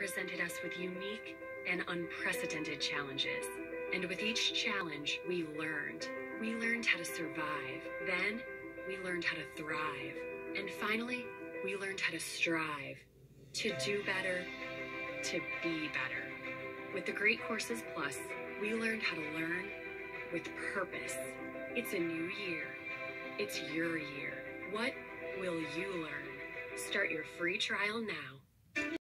presented us with unique and unprecedented challenges. And with each challenge, we learned. We learned how to survive. Then, we learned how to thrive. And finally, we learned how to strive, to do better, to be better. With the Great Courses Plus, we learned how to learn with purpose. It's a new year. It's your year. What will you learn? Start your free trial now